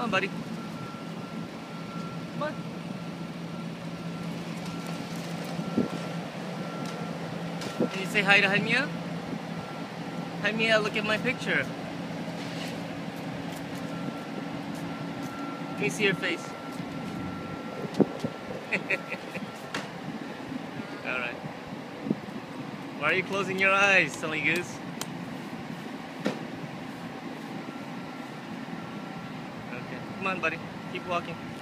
Come on, buddy. Come on. Can you say hi to Jaimia? Jaimia, look at my picture. Let me see your face. Alright. Why are you closing your eyes, silly goose? Come on, buddy. Keep walking.